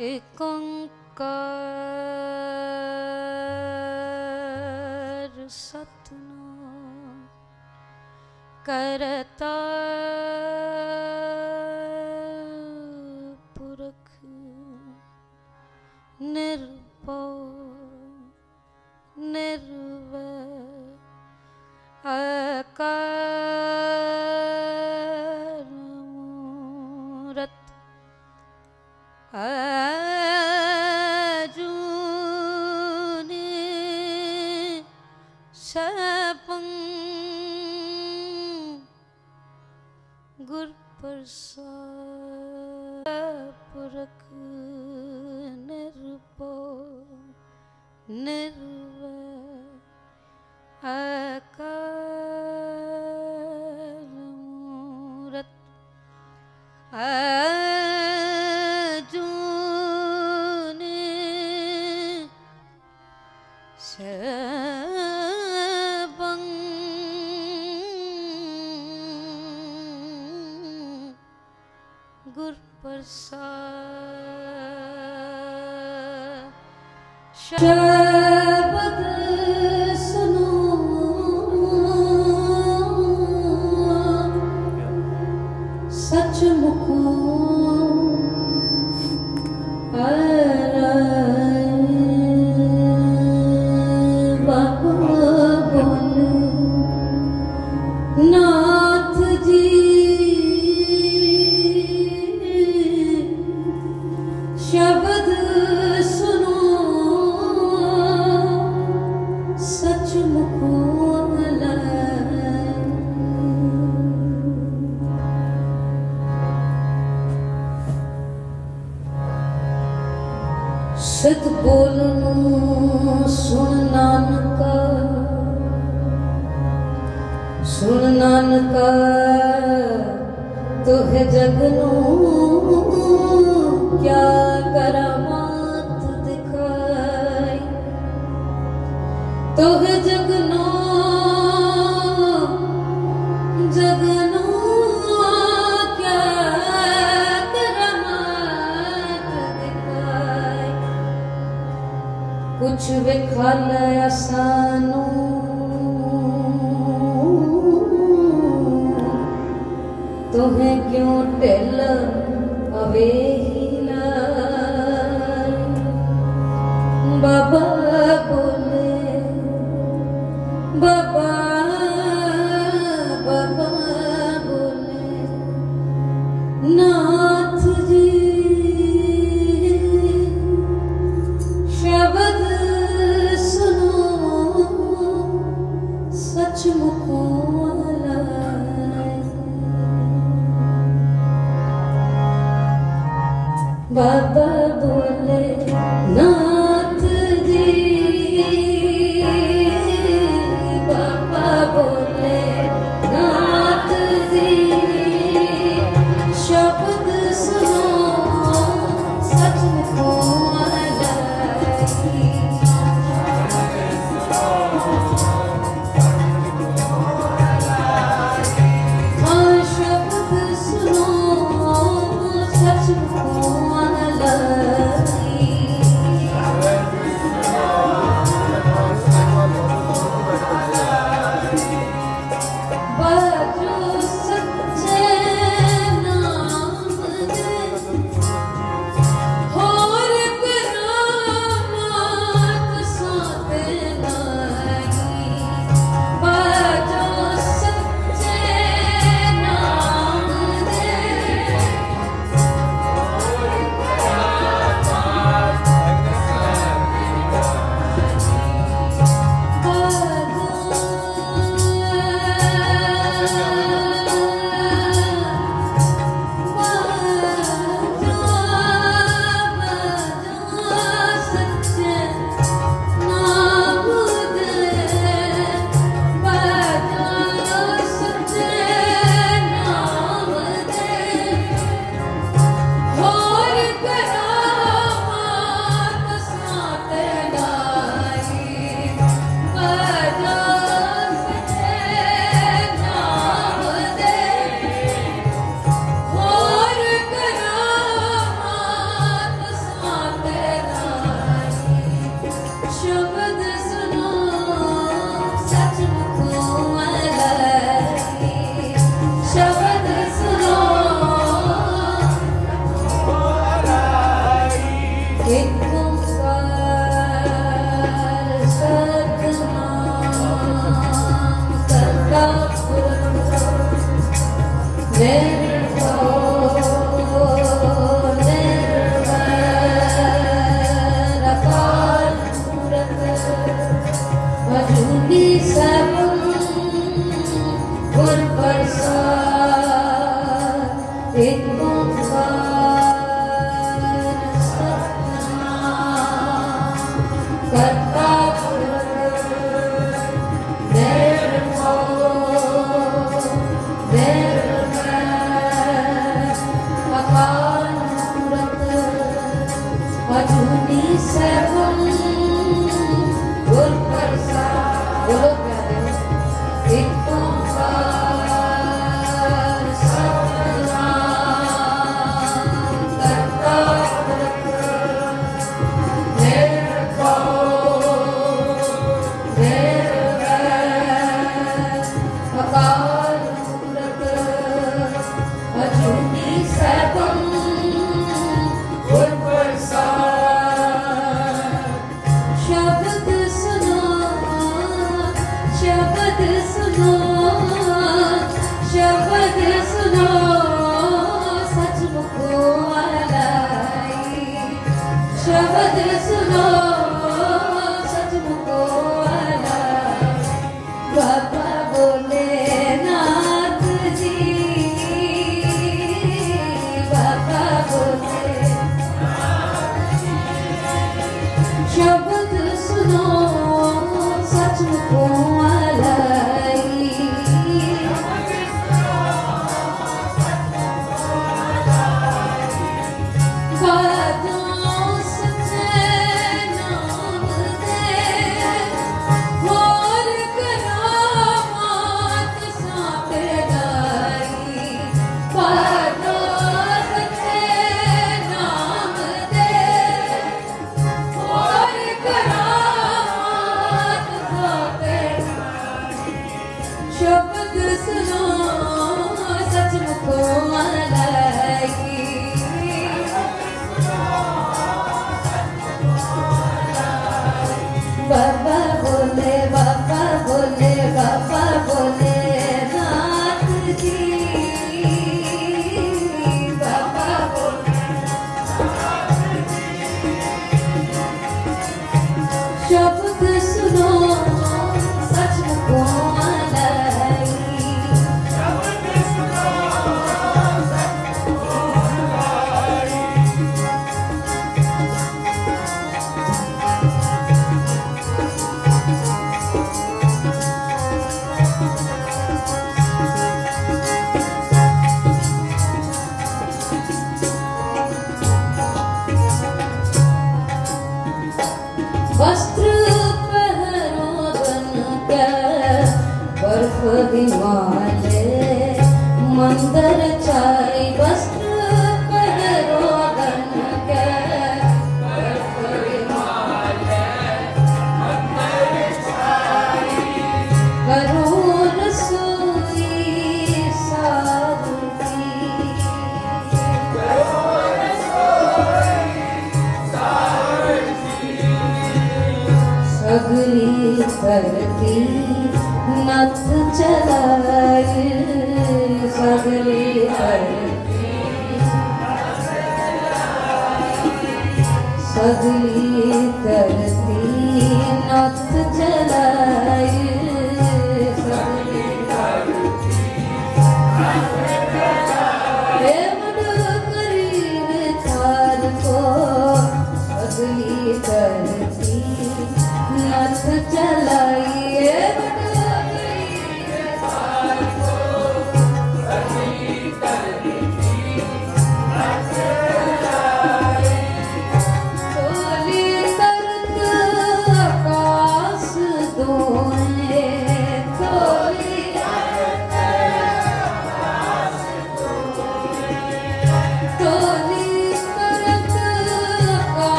ਏਕ ਓੰਕਾਰ ਸਤਨਾਮ ਕਰਤਾ kul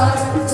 sun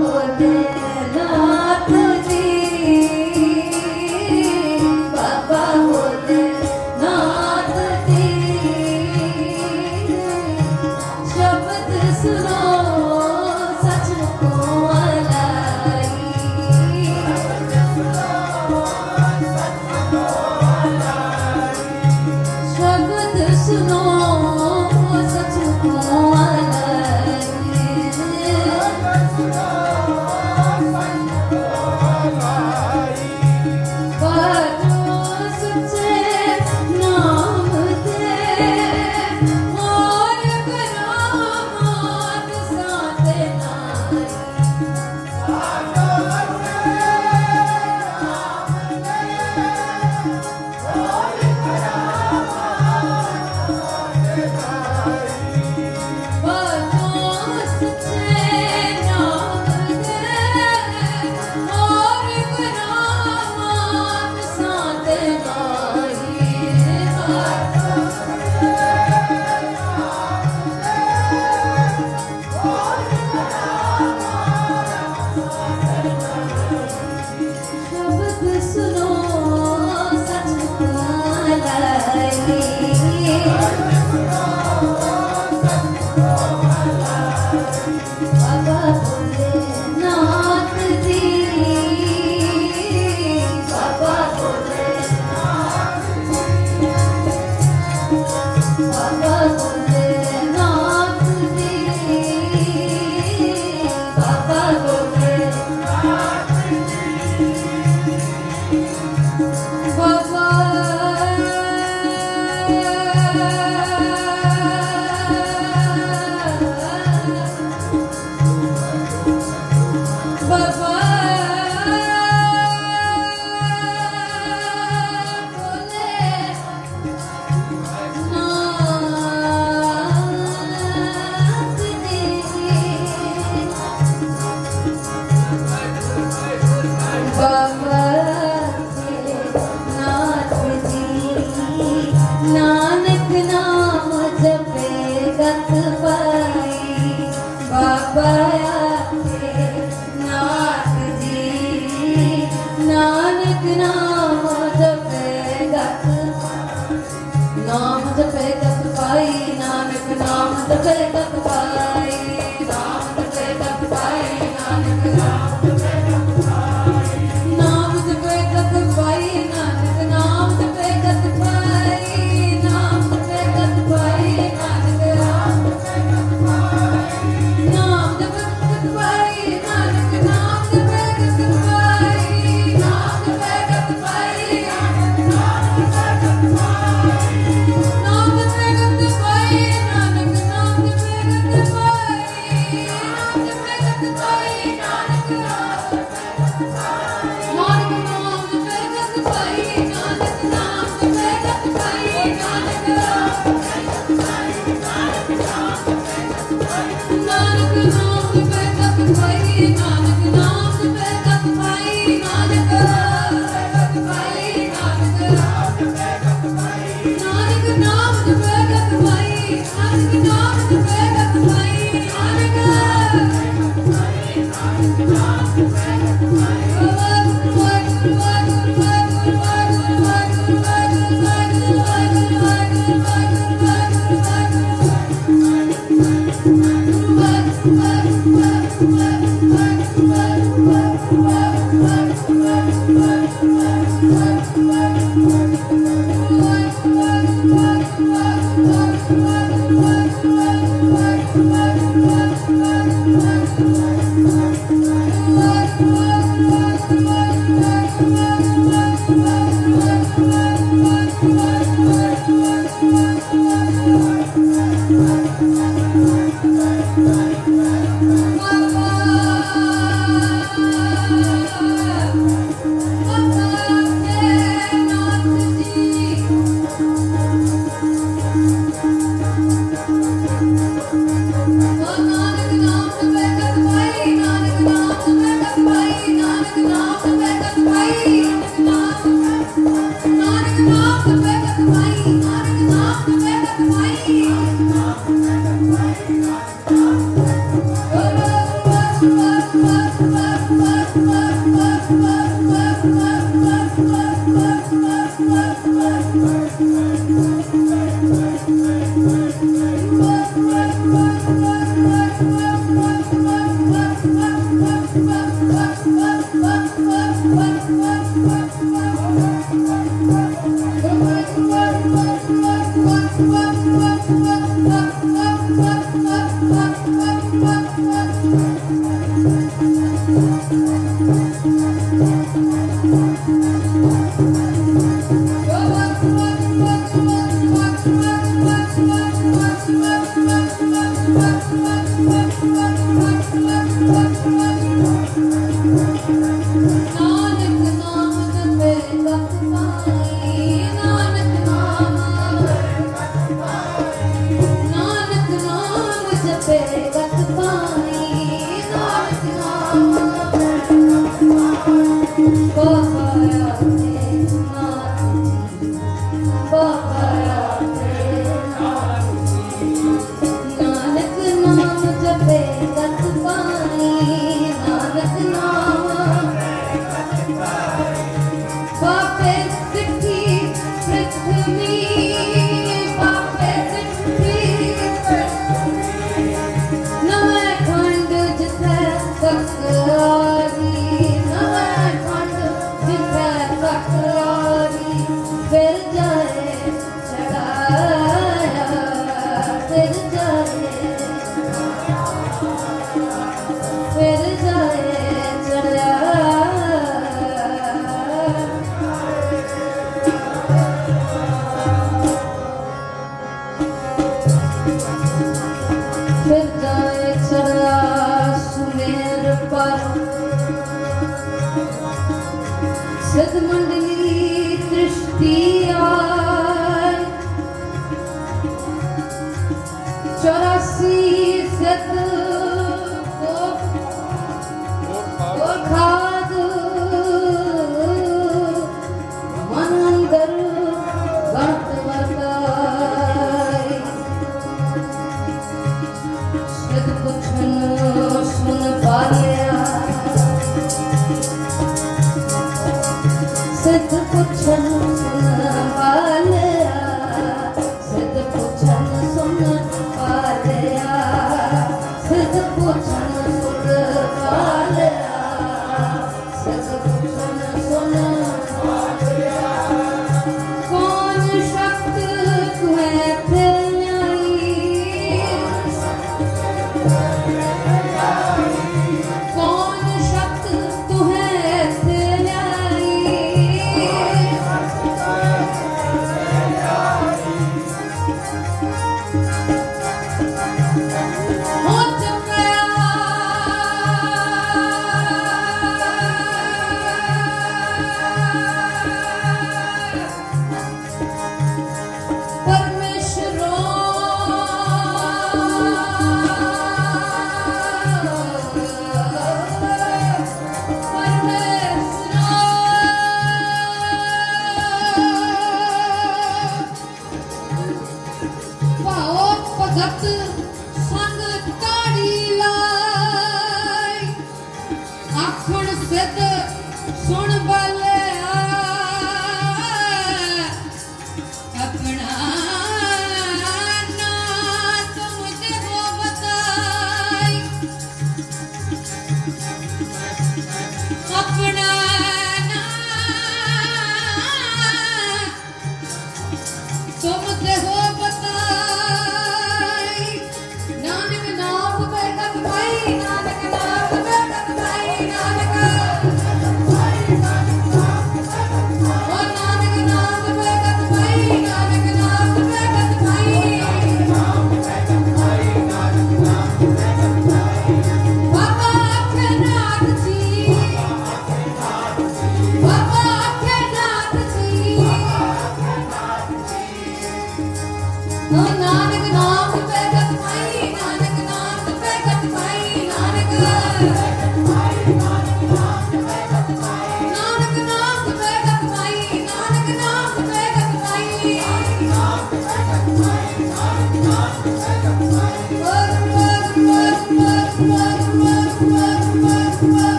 Oh.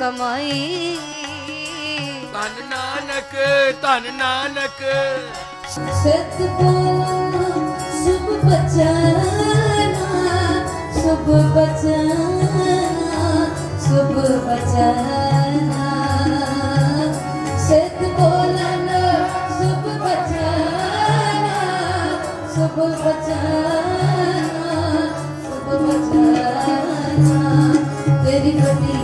ਕਮਾਈ। ਧਨ ਨਾਨਕ ਧਨ ਨਾਨਕ। ਸਤ ਸੁਭ ਬਚਾਨਾ ਸੁਭ ਬਚਾਨਾ ਸੁਭ ਬਚਾਨਾ ਸਤ ਬੋਲਨਾ ਸੁਭ ਬਚਾਨਾ ਸੁਭ ਬਚਾਨਾ ਸੁਭ ਬਚਾਨਾ ਤੇਰੀ ਕਟੀ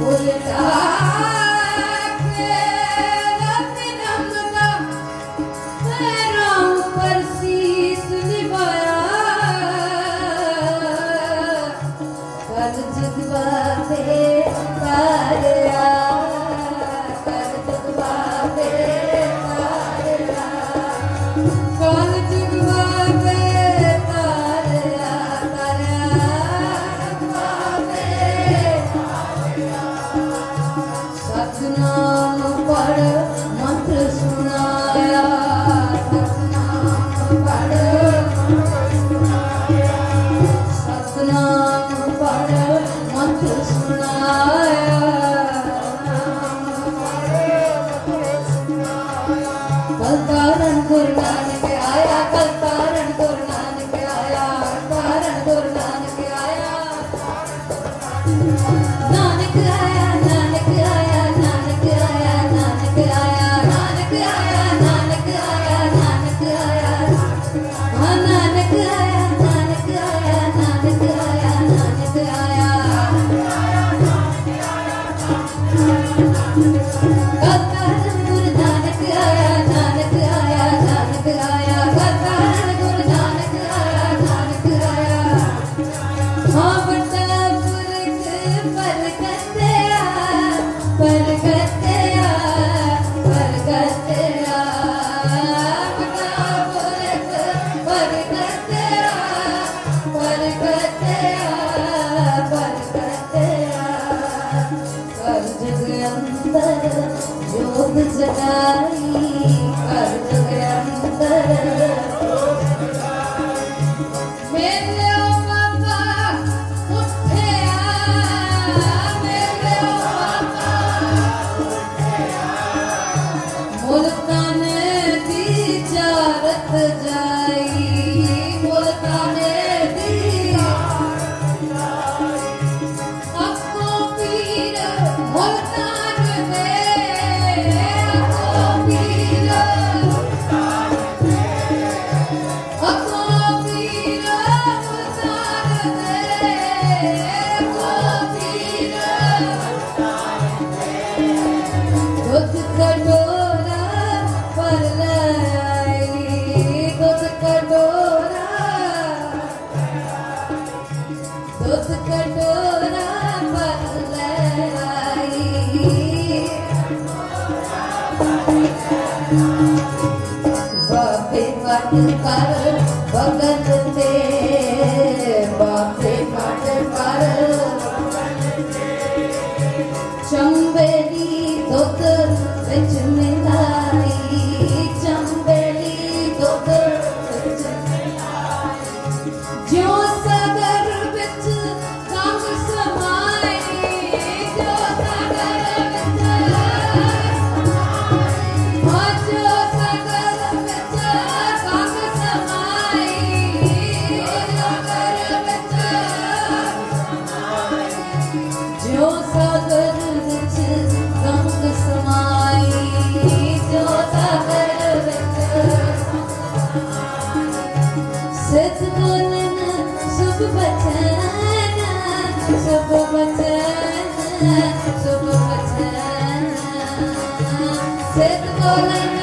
Ascultă-te Set the ball and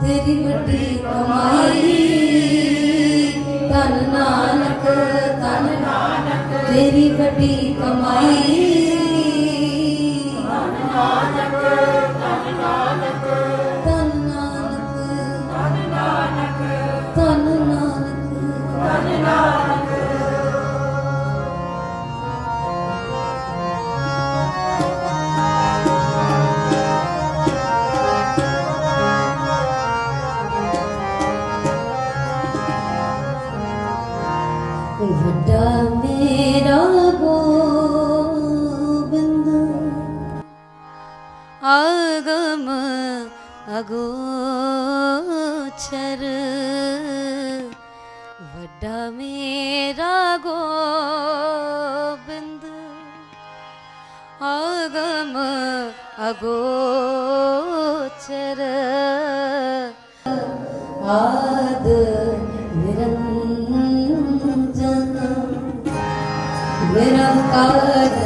ਤੇਰੀ ਵੱਡੀ ਕਮਾਈ ਤਨ ਨਾਨਕ ਤਨ ਨਾਨਕ ਤੇਰੀ ਵੱਡੀ ਕਮਾਈ। 아그마 아구 अगोचर आद निरञ्जन निरङ्कार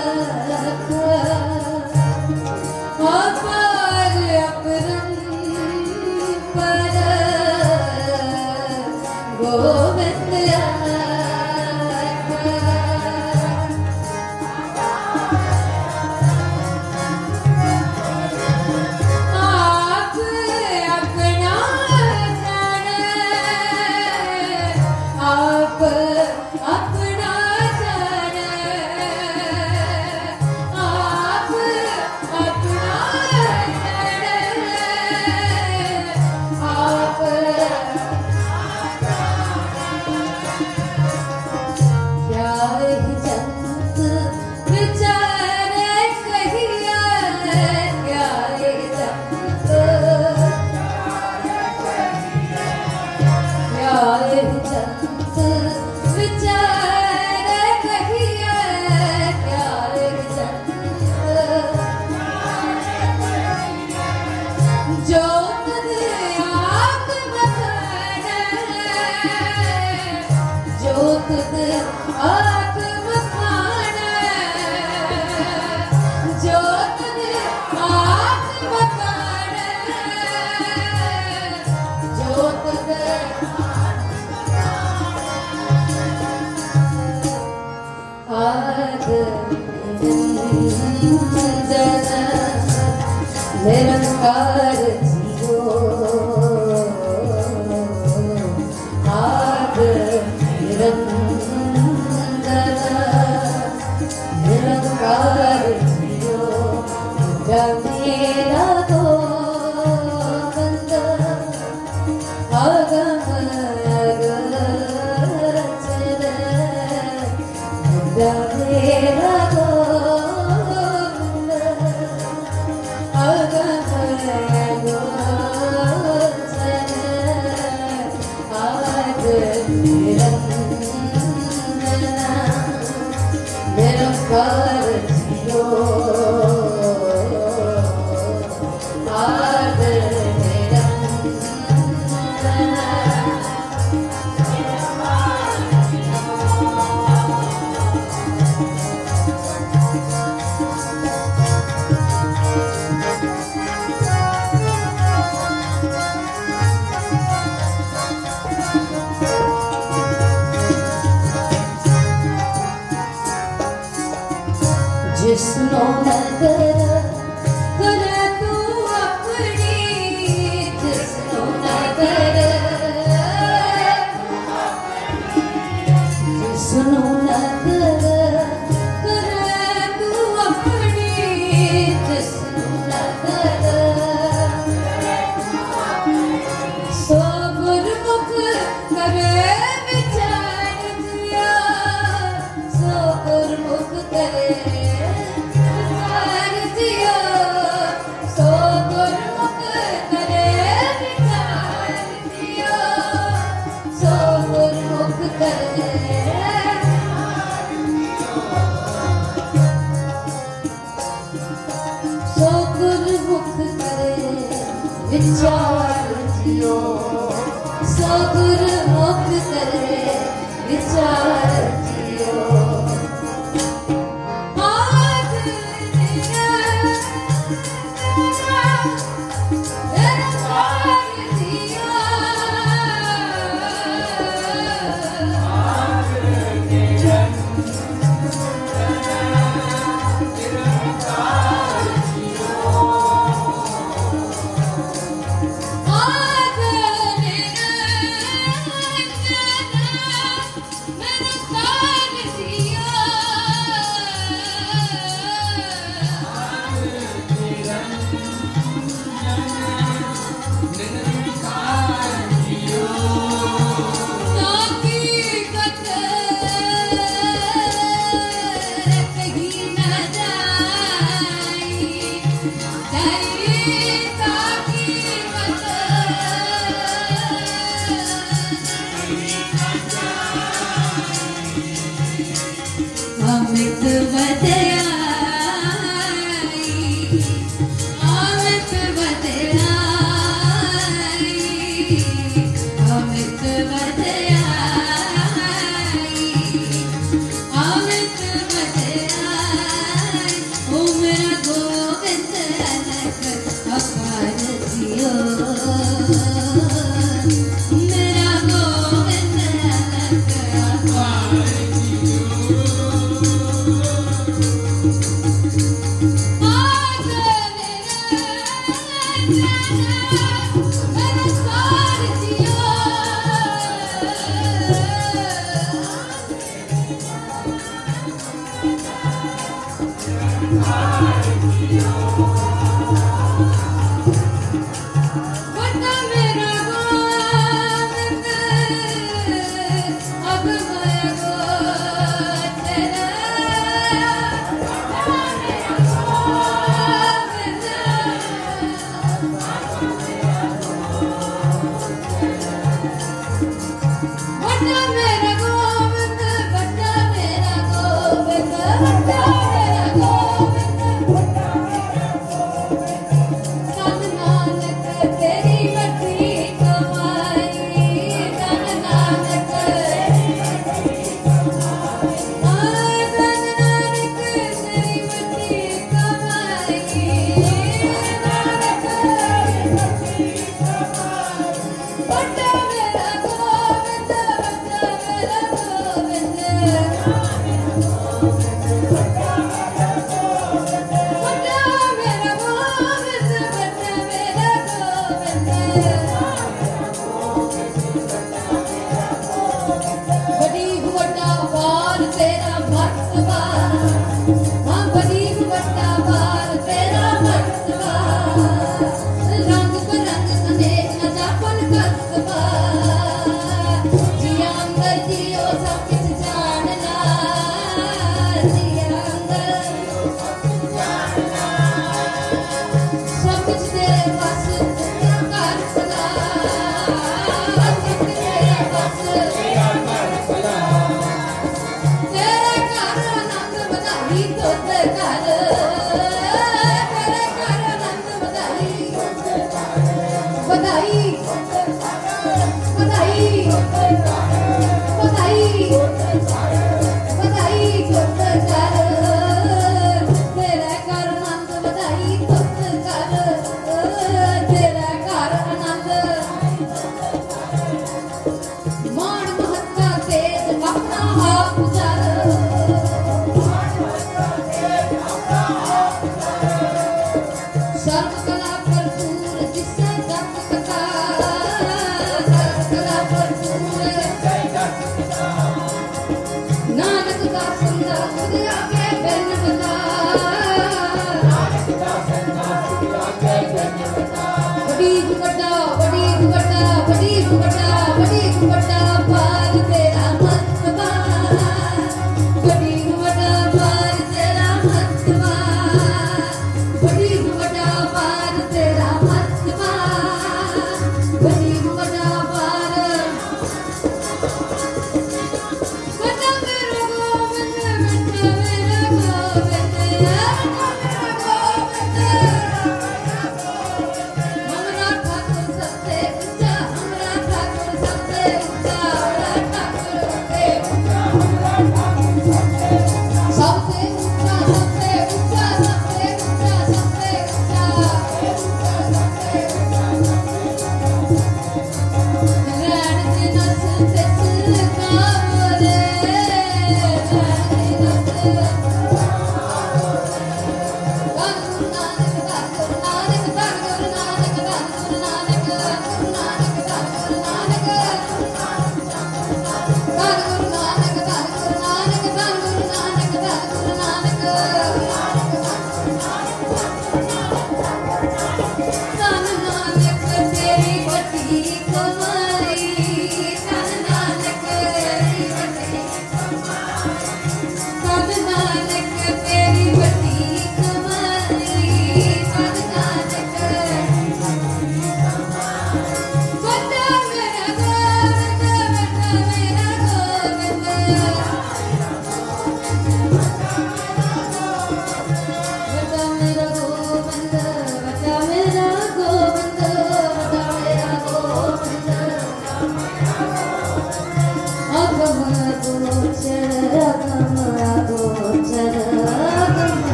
Let us